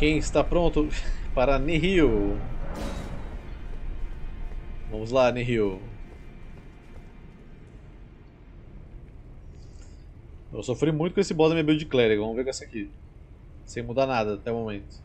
Quem está pronto para Nihil? Vamos lá, Nihil. Eu sofri muito com esse boss da minha build de clérigo. Vamos ver com essa aqui. Sem mudar nada até o momento.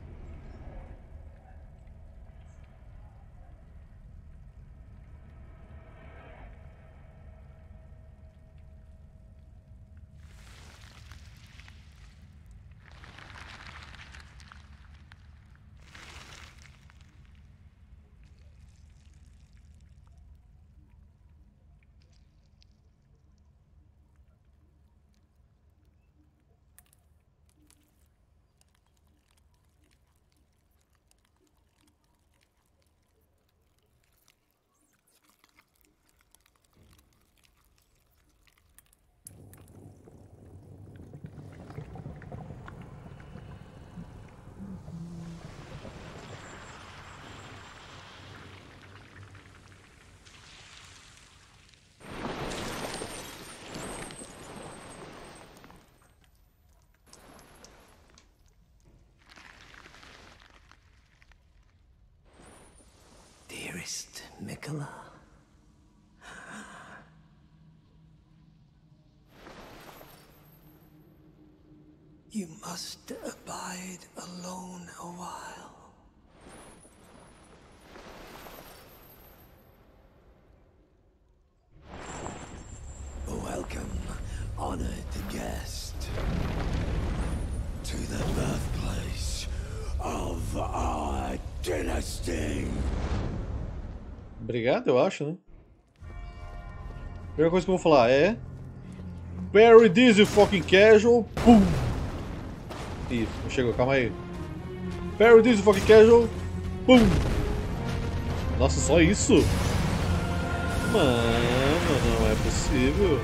Obrigado, eu acho, né? A primeira coisa que eu vou falar é. This, you fucking casual. Pum! Ih, não chegou, calma aí. This, you fucking casual. Pum! Nossa, só isso? Mano, não é possível.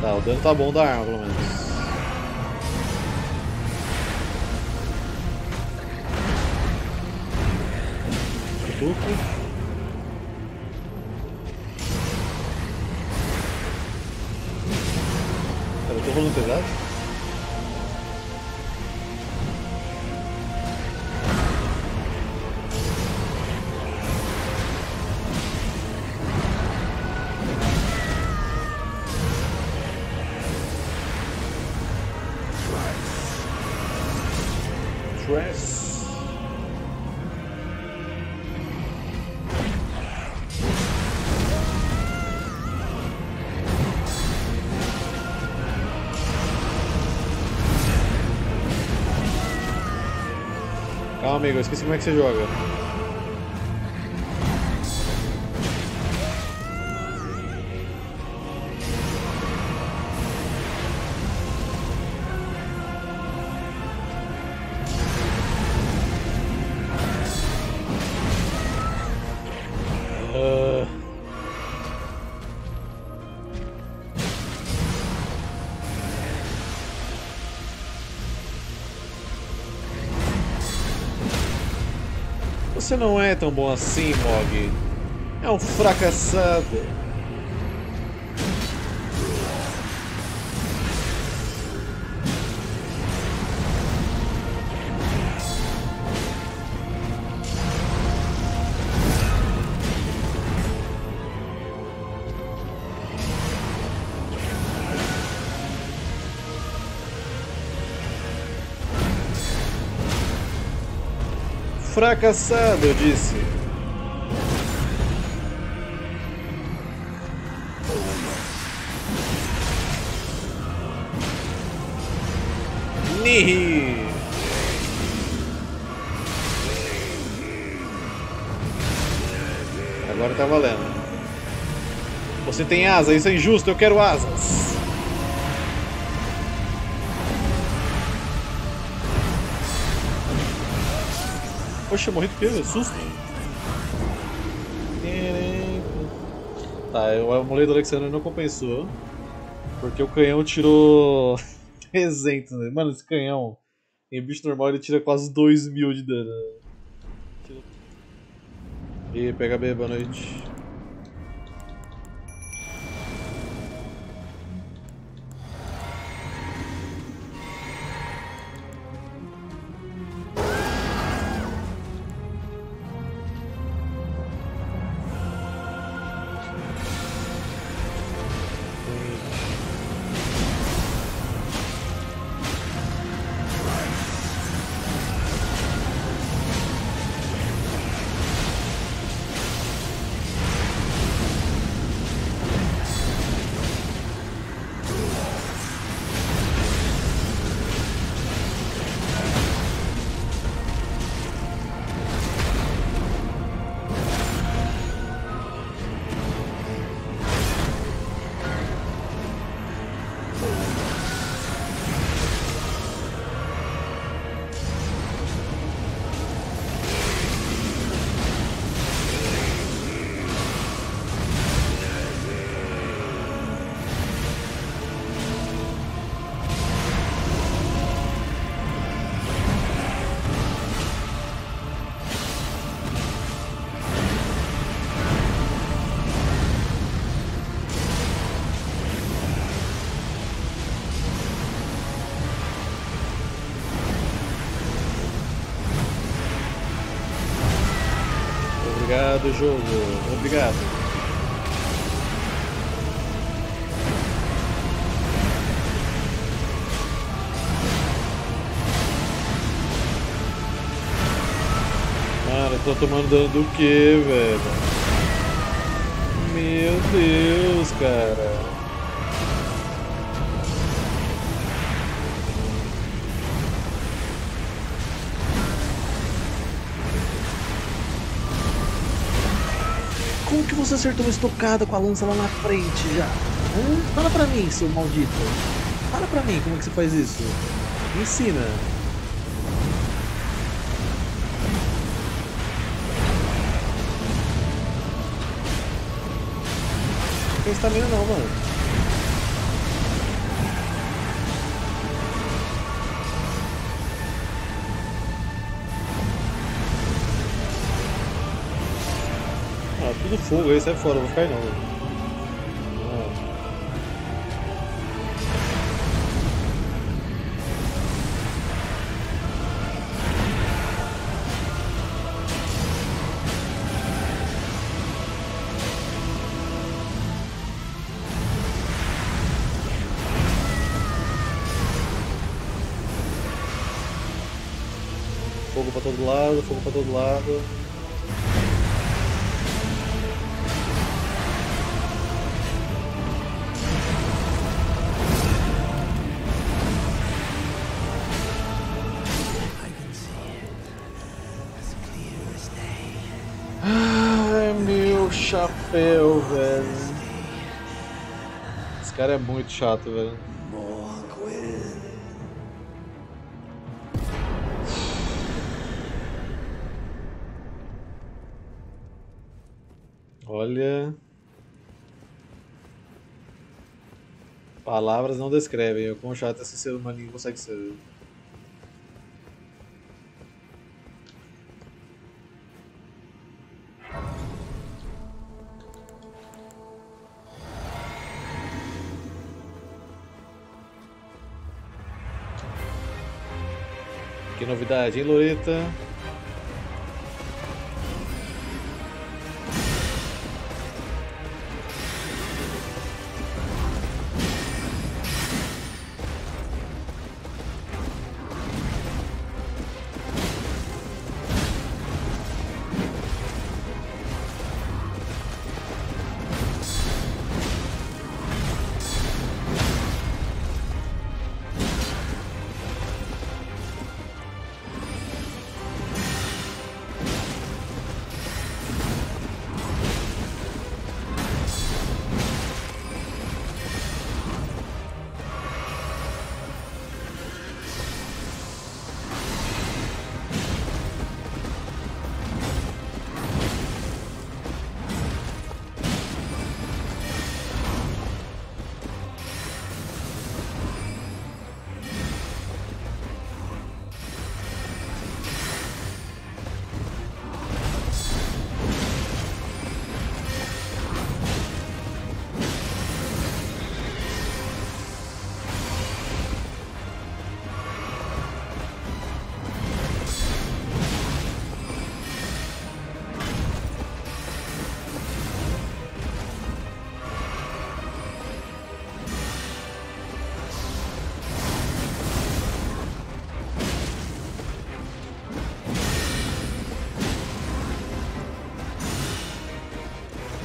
Tá, o dano tá bom da arma, pelo menos. Tuco. Cara, eu tô rolando pesado? Amigo, eu esqueci como é que você joga. Você não é tão bom assim, Mog. É um fracassado. Fracassado, eu disse. Nihi! Agora tá valendo. Você tem asa, isso é injusto, eu quero asas. Poxa, morri do quê? Susto? Tá, o amuleto do Alexandre não compensou. Porque o canhão tirou 300, né? Mano, esse canhão em bicho normal ele tira quase 2 mil de dano. E pega B, boa noite. Obrigado, jogo. Obrigado. Eu tô tomando dano do que, velho? Meu Deus, cara. Você acertou uma estocada com a lança lá na frente já? Hã? Fala pra mim, seu maldito. Fala pra mim como é que você faz isso. Me ensina. Não tem estamina não, mano. Tudo fogo aí, sai fora, não vou ficar aí não. Fogo pra todo lado, fogo pra todo lado. Cara é muito chato, velho. Olha. Palavras não descrevem o quão chato esse ser humano consegue ser. Que novidade, hein, Loreta?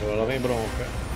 non avrei bronca.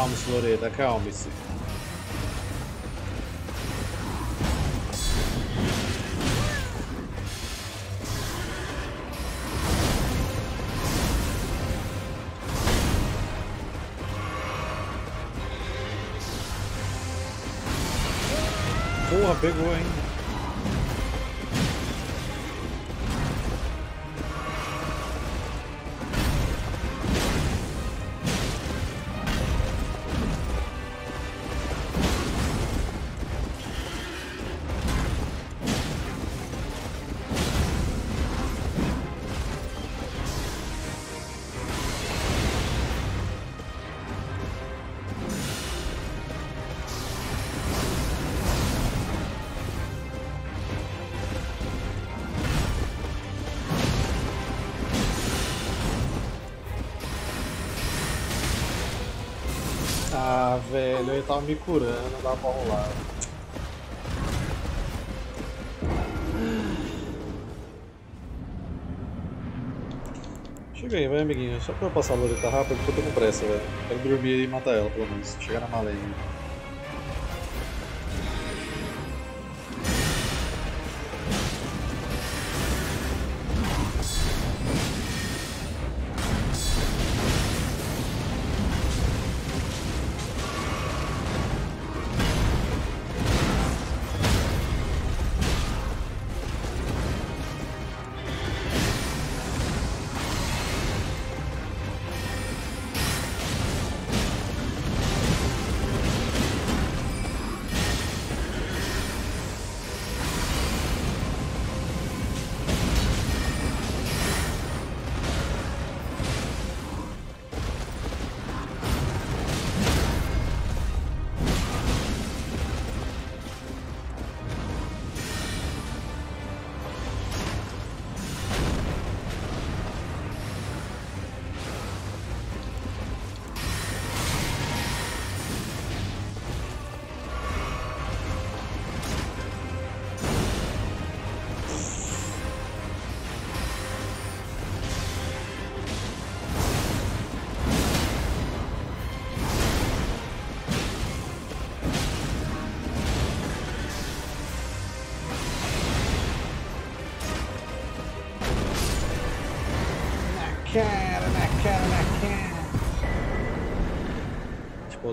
Calme-se, Loreta, calme-se. Porra, pegou, hein? Tava me curando, dava pra rolar. Chega aí, vai amiguinho. Só pra eu passar a loreta rápido, porque eu tô com pressa, velho. Quero dormir e matar ela, pelo menos. Chegar na malenha. cara,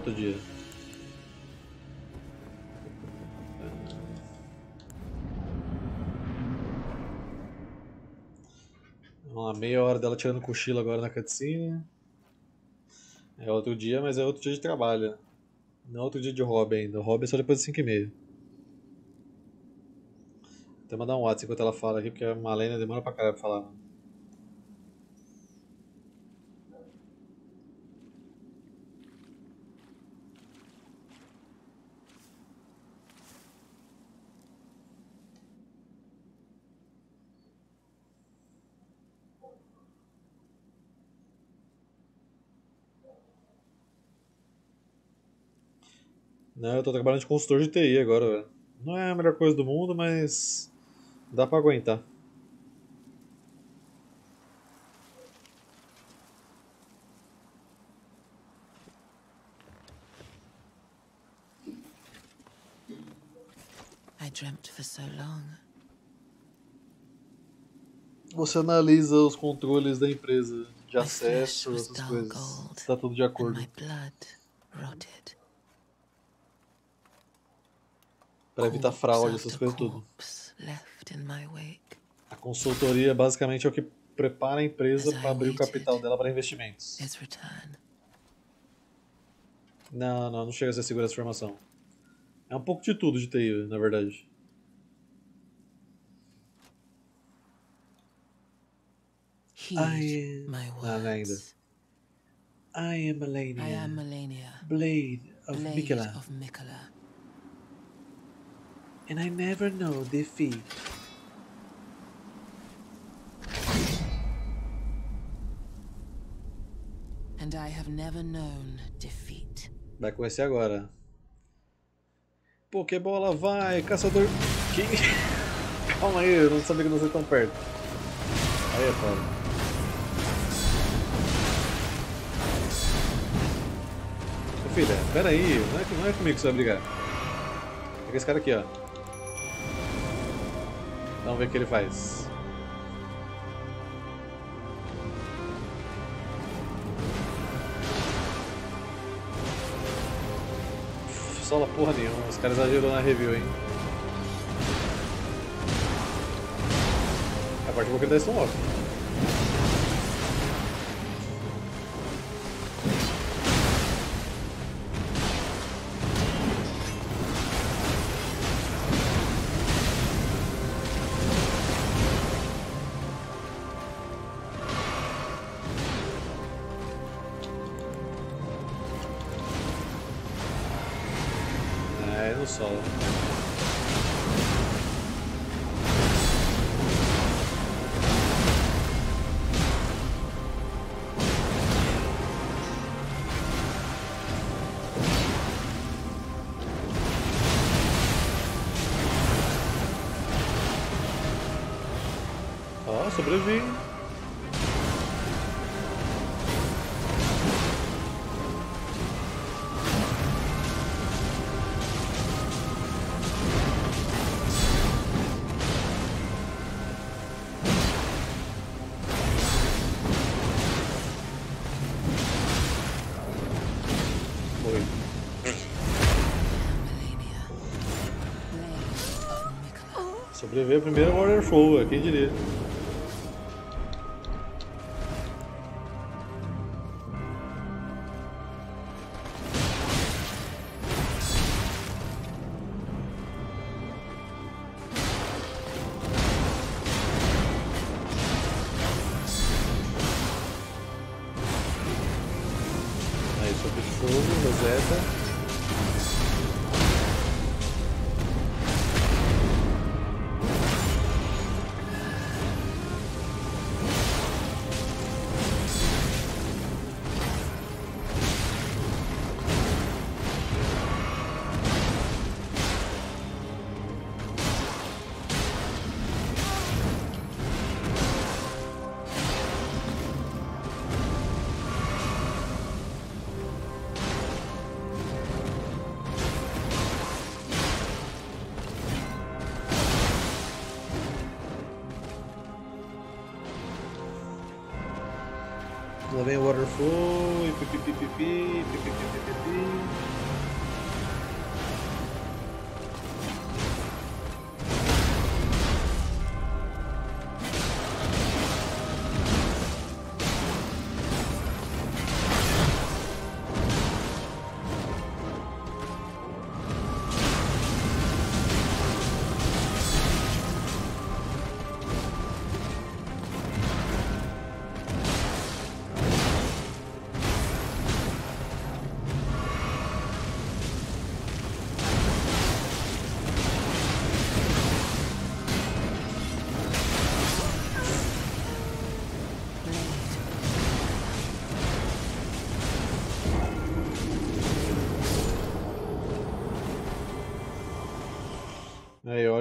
outro dia. Uma meia hora dela tirando cochilo agora na cutscene. É outro dia, mas é outro dia de trabalho. Não é outro dia de hobby ainda. O hobby é só depois de 5 e meia. Até mandar um WhatsApp enquanto ela fala aqui, porque a Malena demora pra caralho pra falar. Não, eu tô trabalhando de consultor de TI agora, velho. Não é a melhor coisa do mundo, mas dá pra aguentar. I dreamt for so long. Você analisa os controles da empresa de acesso, essas coisas. gold, Tá tudo de acordo. Pra evitar fraude, essas coisas tudo. A consultoria basicamente é o que prepara a empresa para abrir o capital dela para investimentos. Não, não, não chega a ser segurança de informação. É um pouco de tudo de TI, na verdade. Heed I- my Ah, não ainda. words. I am Melania, I am Melania, Blade of Blade Mikela, of Mikola. And I never know defeat. And I have never known defeat. Vai conhecer agora. Pokébola vai, caçador. Que... Calma aí, eu não sabia que não sei tão perto. Aí é foda. Ô filha, pera aí, não é, não é comigo que você vai brigar. Pega esse cara aqui, ó. Vamos ver o que ele faz. Sola porra nenhuma, os caras exagerou na review, hein? A parte boa que ele dá stun off. Sobreviver a primeira Warrior Flow, quem diria.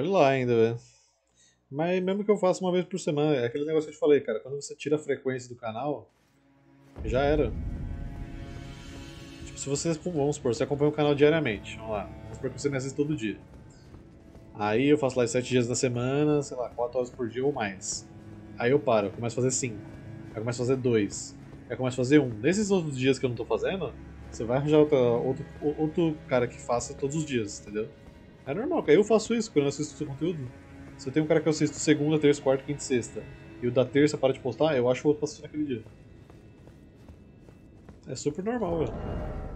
Lá ainda, velho. Mas mesmo que eu faça uma vez por semana, é aquele negócio que eu te falei, cara. Quando você tira a frequência do canal, já era. Tipo, se você, vamos supor, você acompanha o canal diariamente, vamos lá. Vamos supor que você me assiste todo dia. Aí eu faço lá 7 dias na semana, sei lá, 4 horas por dia ou mais. Aí eu paro, eu começo a fazer 5. Aí eu começo a fazer 2. Aí eu começo a fazer 1. Um. Nesses outros dias que eu não tô fazendo, você vai arranjar outra, outro, outro cara que faça todos os dias, entendeu? É normal, eu faço isso quando eu assisto o seu conteúdo. Se eu tenho um cara que eu assisto segunda, terça, quarta, quinta e sexta, e o da terça para de postar, eu acho o outro pra assistir naquele dia. É super normal, velho.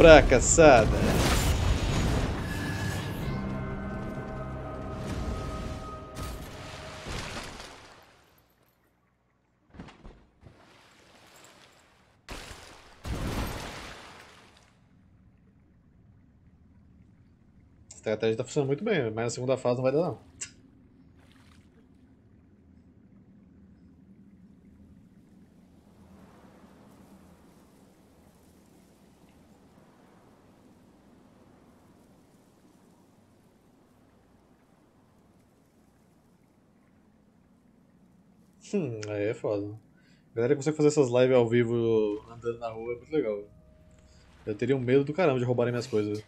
pra caçada. Estratégia tá funcionando muito bem, mas na segunda fase não vai dar não. Hum, é foda. A galera consegue fazer essas lives ao vivo andando na rua é muito legal. Eu teria um medo do caramba de roubarem minhas coisas.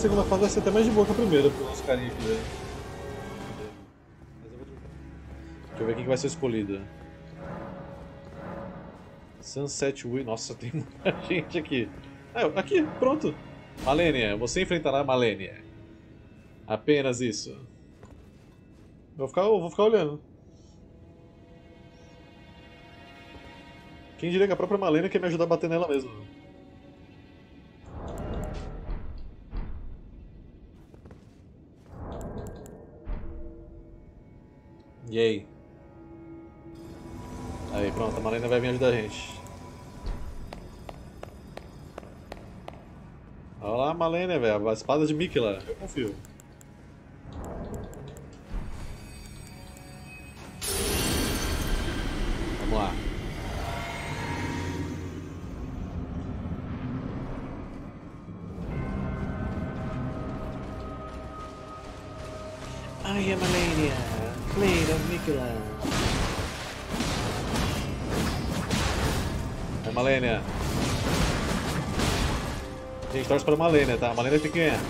Segunda fase vai ser até mais de boa que a primeira pro nosso carinha aqui. Deixa eu ver quem que vai ser escolhido. Sunset Wii. Nossa, tem muita gente aqui. Ah, aqui, pronto. Malenia, você enfrentará Malenia. Apenas isso. Vou ficar, vou ficar olhando. Quem diria que a própria Malenia quer me ajudar a bater nela mesmo. E aí? Aí, pronto, a Malenia vai vir ajudar a gente. Olha lá a Malenia, velho. A espada de Mikela. Eu confio. Malenia, tá? Malenia tem que ganhar.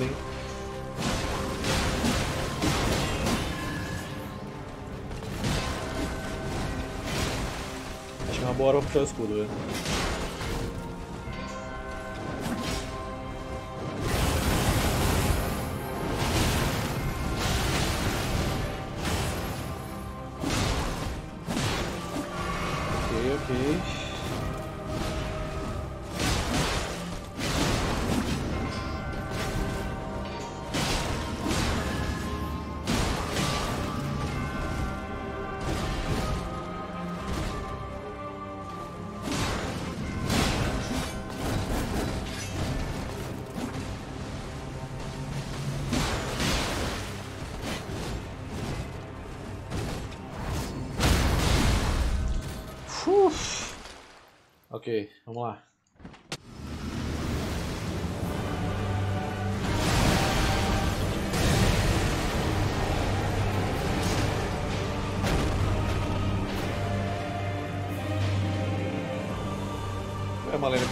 Nada, hein. Acho que uma boa hora pra puxar o escudo, velho.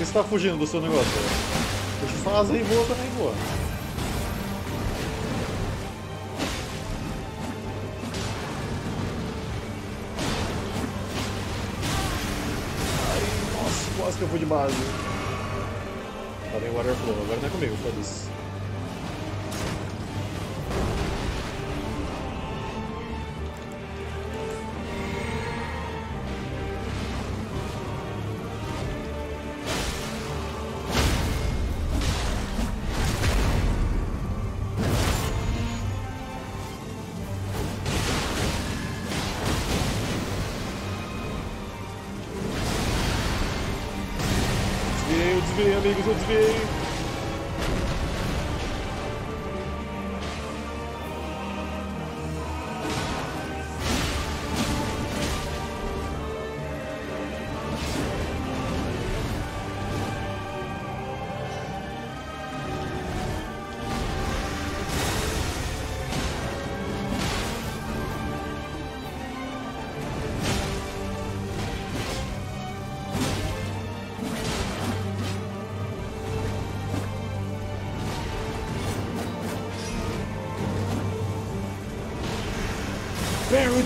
Você tá fugindo do seu negócio? Deixa eu fazer e voa também, voa. Ai, nossa, quase que eu fui de base. Tá bem Waterflow, agora não é comigo, foda-se. Desviei, eu desviei, amigos, eu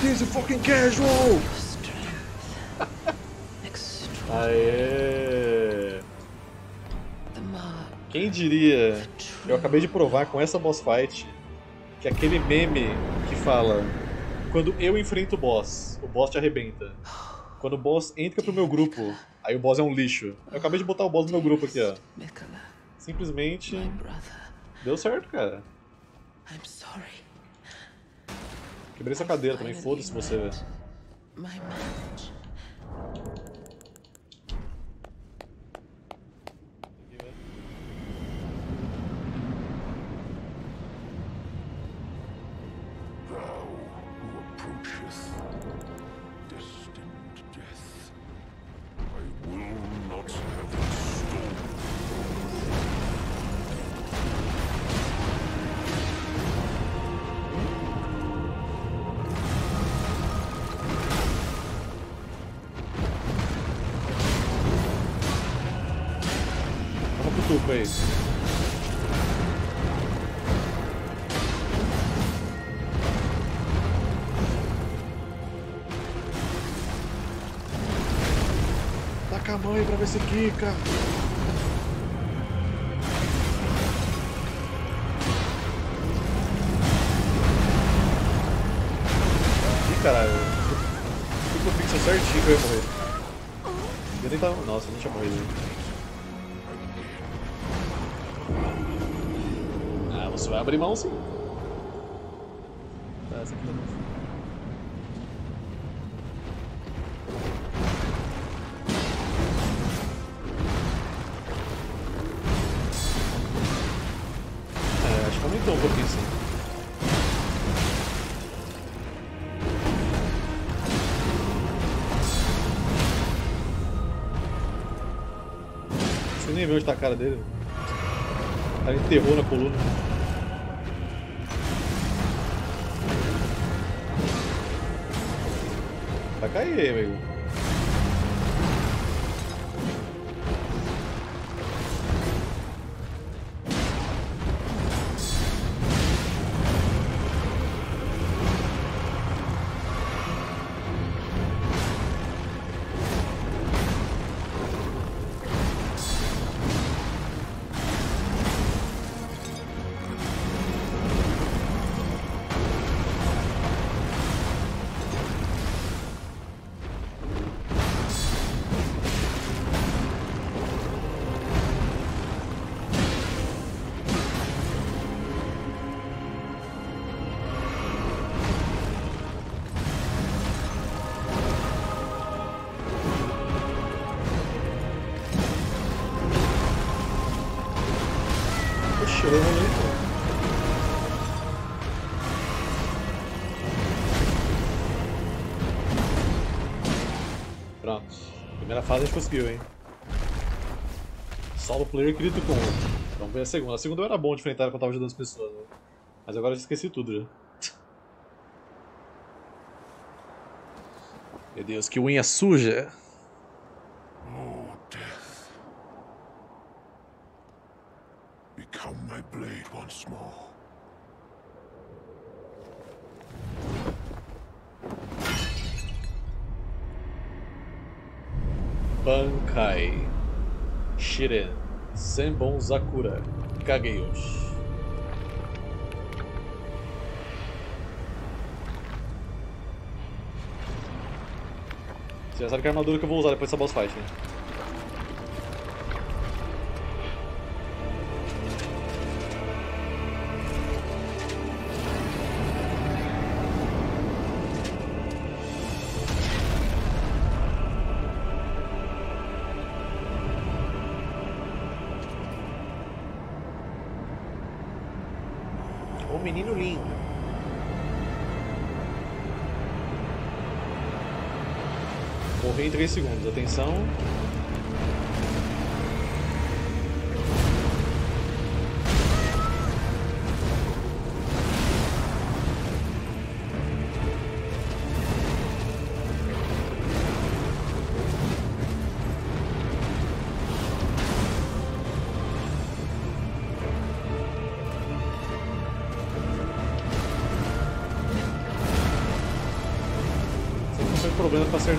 this is fucking casual! Aê! Quem diria? Eu acabei de provar com essa boss fight que aquele meme que fala quando eu enfrento o boss, o boss te arrebenta. Quando o boss entra pro meu grupo, aí o boss é um lixo. Eu acabei de botar o boss no meu grupo aqui, ó. Simplesmente deu certo, cara. I'm sorry. Quebrei sua cadeira também, foda-se você, velho. Tubo aí. Taca a mão aí pra ver se quica. Ih, caralho. Ficou o pixel certinho que eu ia morrer. Eu nem tava... Nossa, eu não tinha morrido. Vai abrir mão sim. Tá, essa aqui tá bom. É, acho que aumentou um pouquinho sim. Você nem viu onde tá a cara dele. Cara enterrou na coluna. Cair, amigo. primeira fase a gente conseguiu, hein? Solo player crito com. Vamos então ver a segunda. A segunda eu era bom de enfrentar quando eu tava ajudando as pessoas, né? Mas agora eu já esqueci tudo já. Meu Deus, que unha suja! Oh. Become my blade once more. Bankai. Shiren. Senbon Zakura. Kageyoshi. Você já sabe que é a armadura que eu vou usar depois dessa boss fight, né? O menino lindo. Morri em 3 segundos. Atenção.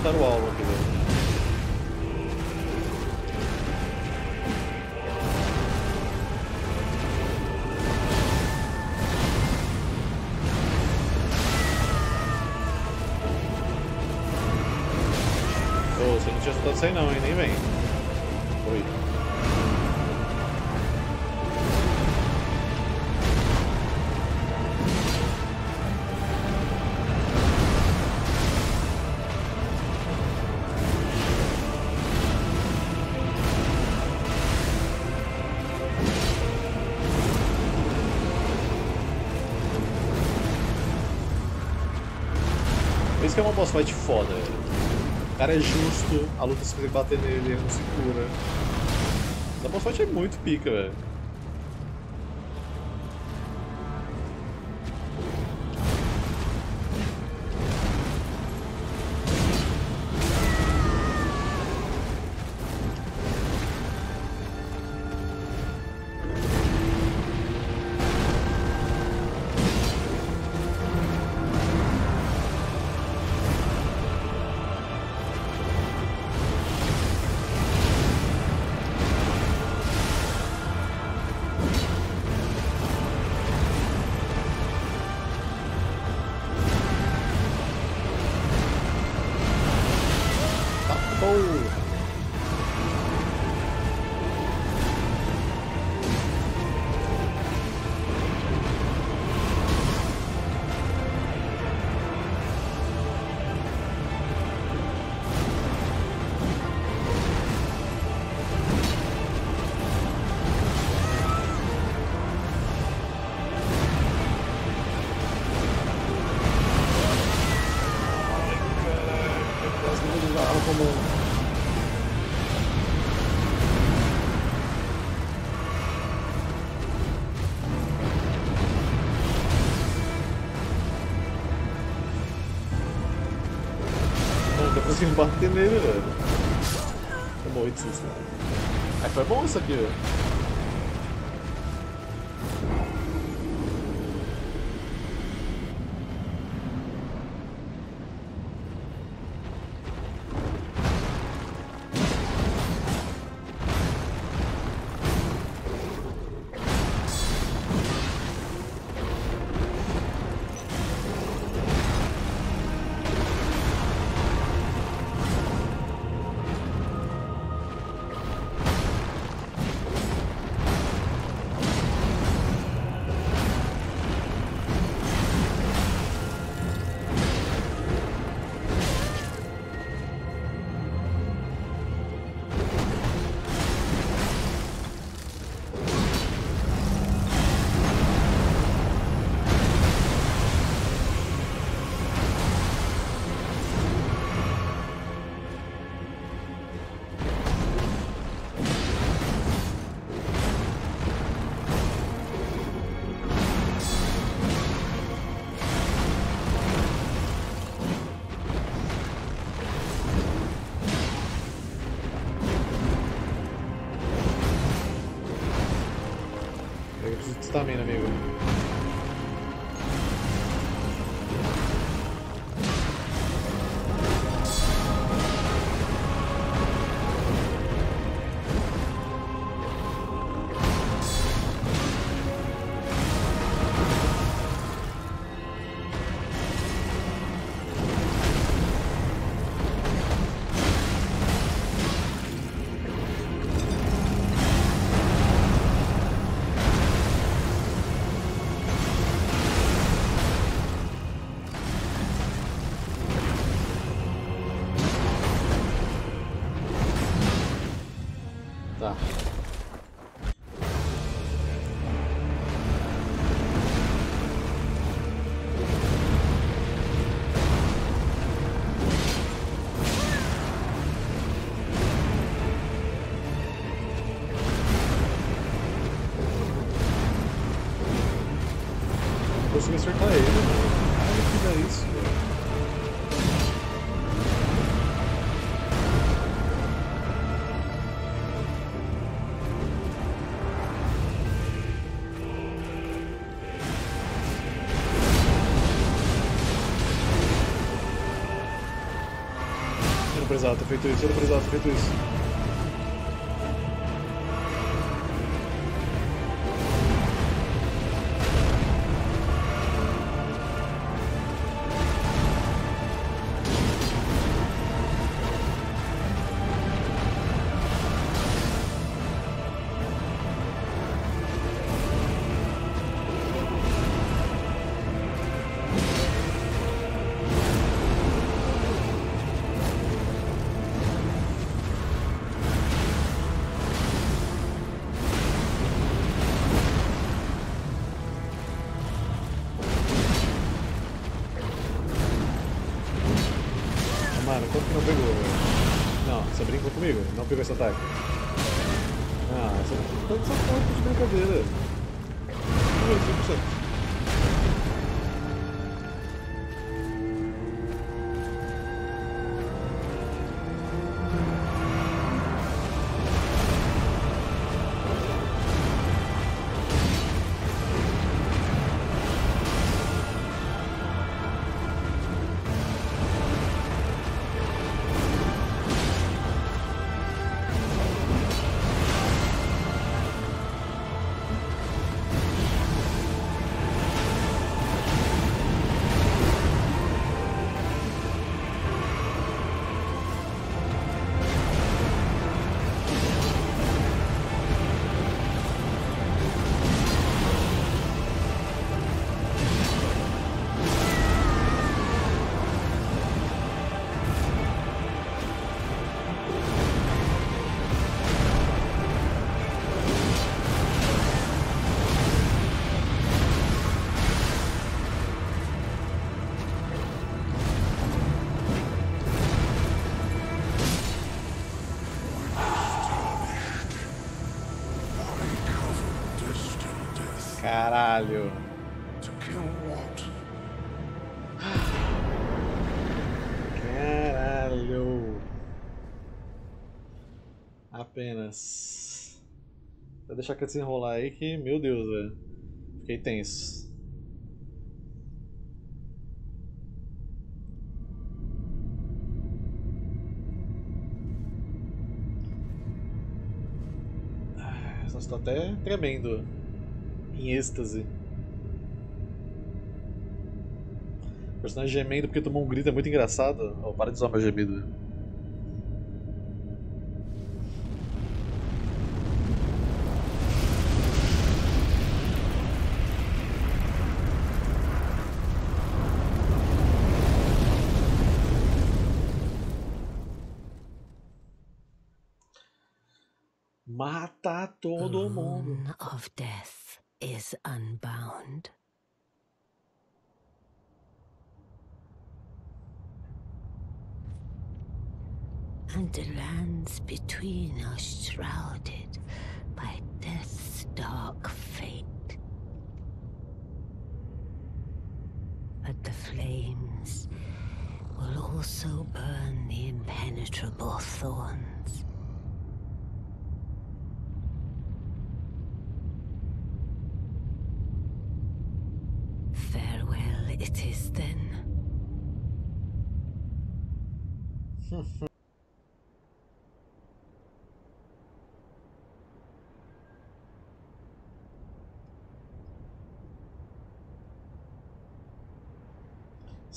Problema que é uma boss fight foda, velho. O cara é justo, a luta se bater nele, ele não se cura. Essa boss fight é muito pica, velho. Conseguindo bater nele, velho. De susto. É, foi bom isso aqui, velho. Consegui acertar ele. Olha que dá isso. Eu não precisava ter feito isso, eu não precisava ter feito isso. Caralho. Caralho. Apenas. Vou deixar a cutscene rolar aí que, meu Deus, velho. Fiquei tenso. Ah, Só estou até tremendo. Em êxtase. O personagem gemendo porque tomou um grito é muito engraçado. Oh, para de usar meu gemido. Mata todo mundo. Of death is unbound. And the lands between are shrouded by death's dark fate. But the flames will also burn the impenetrable thorns.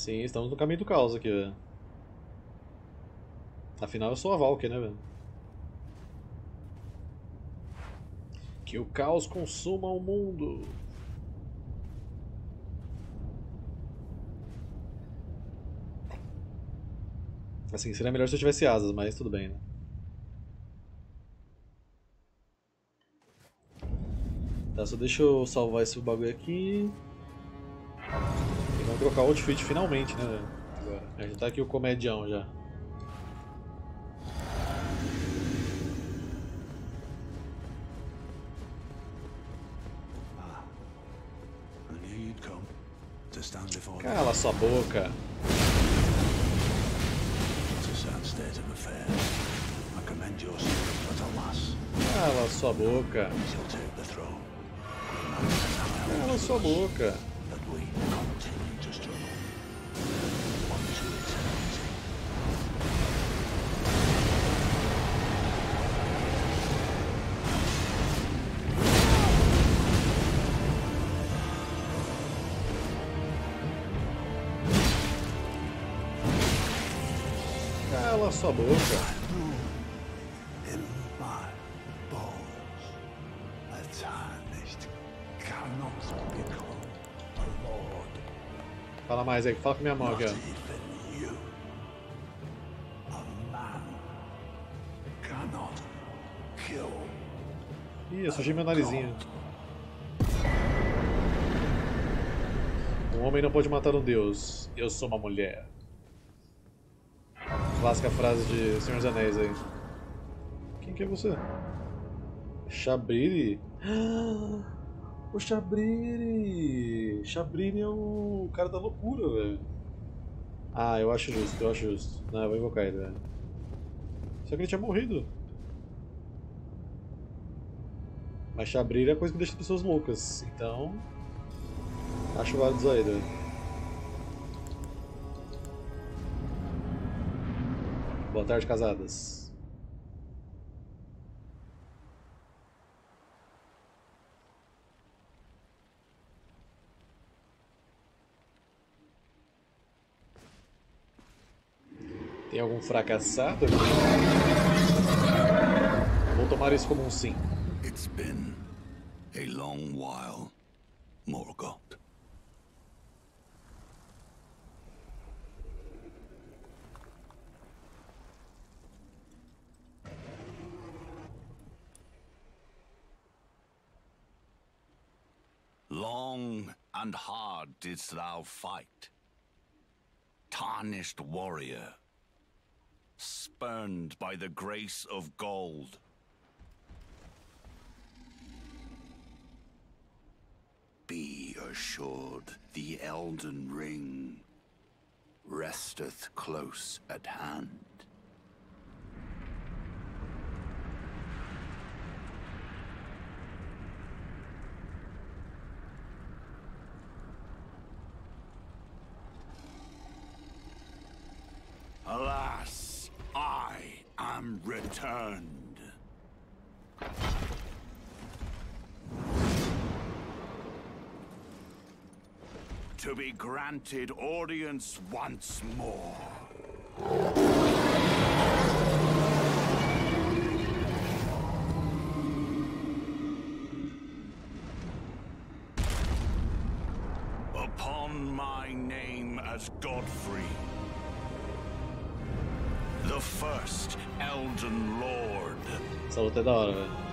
Sim, estamos no caminho do caos aqui, velho. Afinal, eu sou a Valkyrie, né, velho? Que o caos consuma o mundo. Assim, seria melhor se eu tivesse asas, mas tudo bem, né? Tá, só deixa eu salvar esse bagulho aqui. Vamos trocar o outfit finalmente, né? Agora. A gente tá aqui o comedião já. Me. Cala sua boca. Cala sua boca. Cala sua boca. Cala sua boca. Fala mais aí, fala com minha mão aqui. Ih, sujei meu narizinho. Um homem não pode matar um deus. Eu sou uma mulher. Clássica frase de Senhor dos Anéis aí. Quem que é você? Chabriri? O Chabriri! Chabriri é o cara da loucura, velho. Ah, eu acho justo, eu acho justo. Não, eu vou invocar ele, velho. Só que ele tinha morrido. Mas Chabriri é coisa que deixa as pessoas loucas, então. Acho válido usar ele, velho. Boa tarde, casadas. Tem algum fracassado? Vou tomar isso como um sim. It's been a long while, Morgoth. Long and hard didst thou fight, tarnished warrior, spurned by the grace of gold. Be assured the Elden Ring resteth close at hand. Returned. To be granted audience once more. Upon my name as Godfrey, the first Elden Lord. É da hora, velho.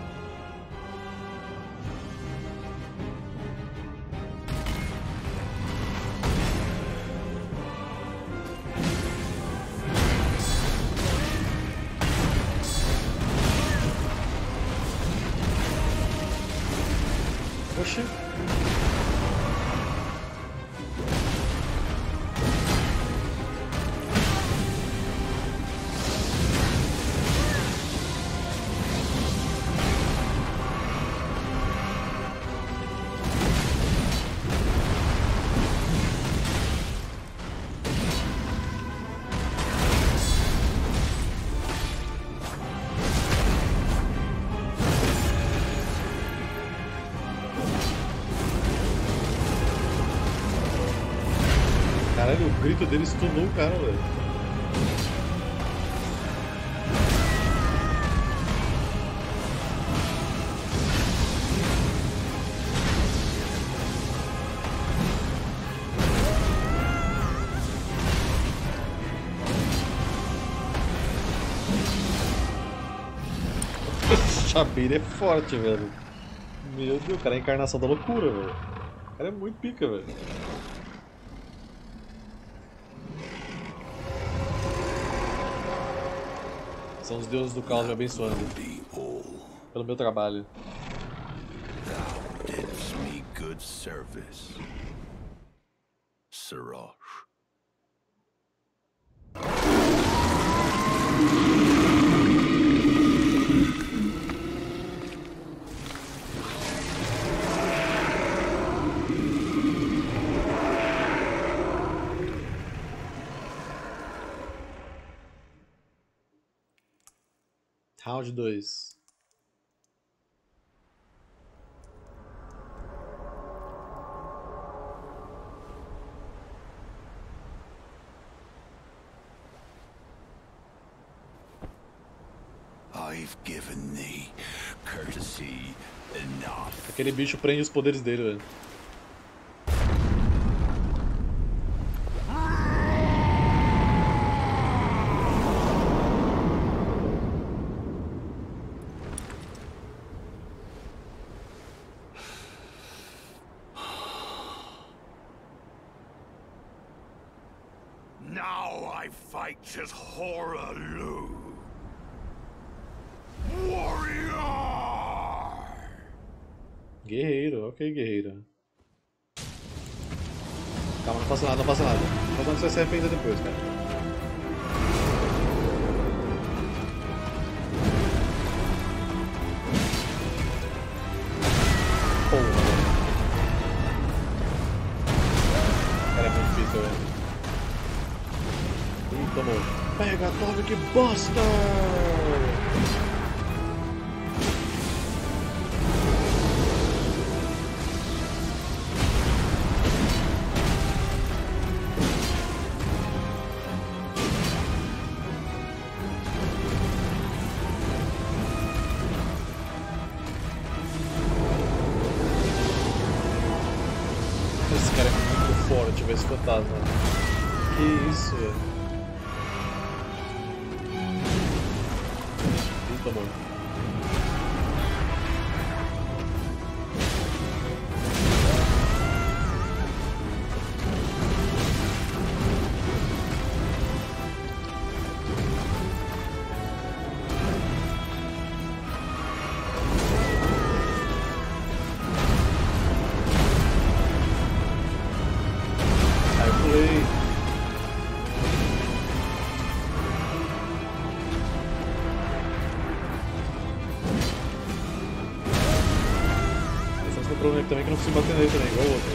Grito dele stunou o cara, velho. Chabir é forte, velho. Meu Deus, o cara é a encarnação da loucura, velho. O cara é muito pica, velho. São os deuses do caos me abençoando pelo meu trabalho. Service. Sirach. Round 2. I've given thee courtesy enough. Aquele bicho prende os poderes dele, velho. Now I fight as Horalu. Warrior! Guerreiro, ok, guerreiro. Calma, não passa nada, não passa nada. Não passa nada, você se arrepender depois, cara. Porra. Cara, é muito difícil, velho. Ih, tomou. Pega, Buster! Esse também que não consigo bater nele também, igual o outro.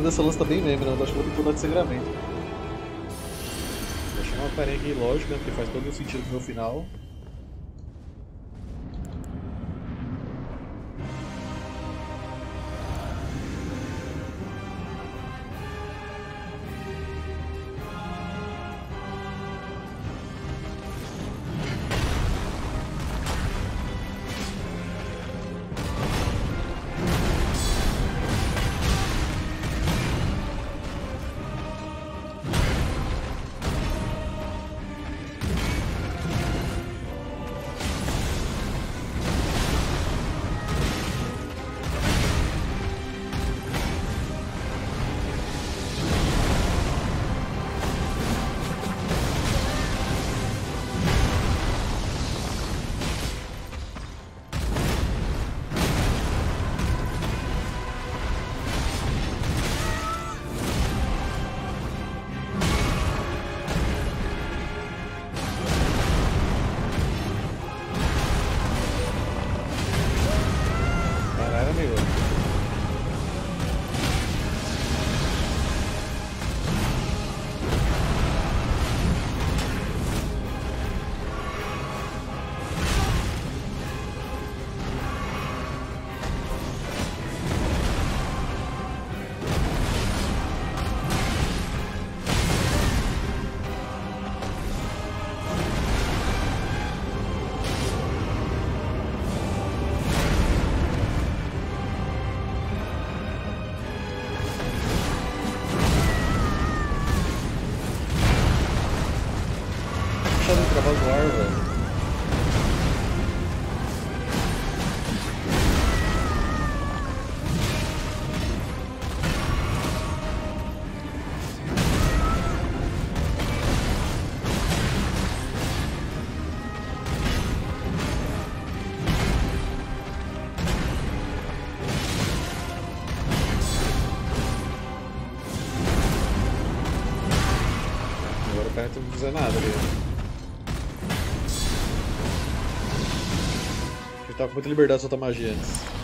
O dano dessa lança tá bem né? Eu acho que vou ter que mudar de sangramento. Vou chamar uma aqui, lógico, né? Porque faz todo o sentido pro meu final. tá me travando o ar, velho. Muita liberdade de soltar magia antes.